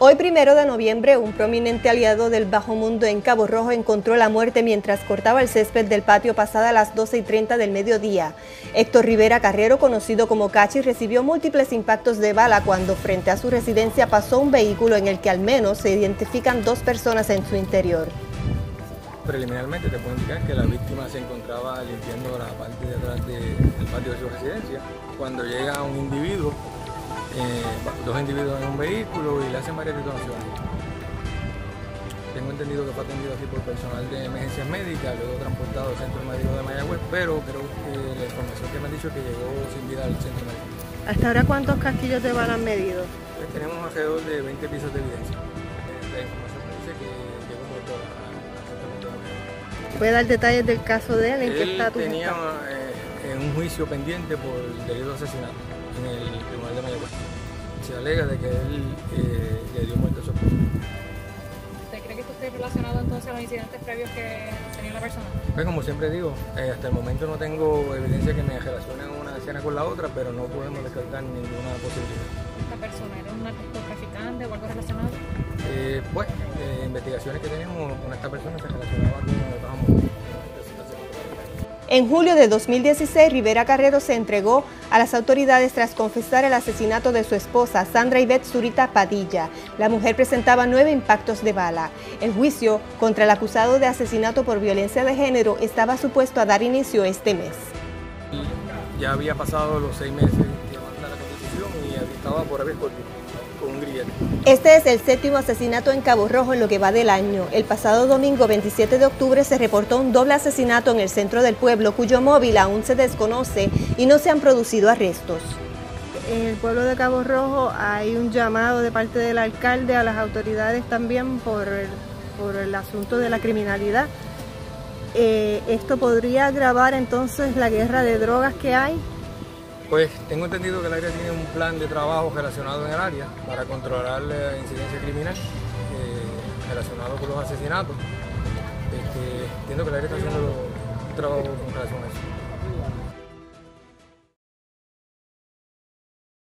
Hoy, primero de noviembre, un prominente aliado del bajo mundo en Cabo Rojo encontró la muerte mientras cortaba el césped del patio pasada las 12 y 30 del mediodía. Héctor Rivera Carrero, conocido como Cachi, recibió múltiples impactos de bala cuando frente a su residencia pasó un vehículo en el que al menos se identifican dos personas en su interior. Preliminarmente te puedo indicar que la víctima se encontraba limpiando la parte de atrás del patio de su residencia. Cuando llega un individuo eh, dos individuos en un vehículo y le hacen varias detonaciones. Tengo entendido que fue atendido aquí por personal de emergencias médicas, luego transportado al centro médico de Mayagüez, pero creo que la información que me han dicho es que llegó sin vida al centro médico. ¿Hasta ahora cuántos casquillos de bala han medido? Pues tenemos alrededor de 20 pisos de evidencia. La información me dice que llegó doctor al centro médico de ¿Puede dar detalles del caso de él? ¿En qué estatus tenía eh, un juicio pendiente por delito de asesinato en el Tribunal de Mayagüez se alega de que él eh, le dio muerte a su esposa. ¿Usted cree que esto esté relacionado entonces a los incidentes previos que tenía la persona? Pues como siempre digo, eh, hasta el momento no tengo evidencia que me relacione una escena con la otra, pero no podemos descartar ninguna posibilidad. ¿Esta persona era un narcotraficante o algo relacionado? Eh, pues, eh, investigaciones que tenemos con esta persona se relacionaba con el bajo en julio de 2016, Rivera Carrero se entregó a las autoridades tras confesar el asesinato de su esposa, Sandra Ivette Zurita Padilla. La mujer presentaba nueve impactos de bala. El juicio contra el acusado de asesinato por violencia de género estaba supuesto a dar inicio este mes. Ya había pasado los seis meses de la constitución y estaba por haber este es el séptimo asesinato en Cabo Rojo en lo que va del año. El pasado domingo 27 de octubre se reportó un doble asesinato en el centro del pueblo cuyo móvil aún se desconoce y no se han producido arrestos. En el pueblo de Cabo Rojo hay un llamado de parte del alcalde a las autoridades también por el, asunto de la criminalidad. Eh, ¿Esto podría agravar entonces la guerra de drogas que hay? Pues tengo entendido que el área tiene un plan de trabajo relacionado en el área para controlar la incidencia criminal eh, relacionado con los asesinatos. Este, entiendo que el área está haciendo un trabajo con relación a eso.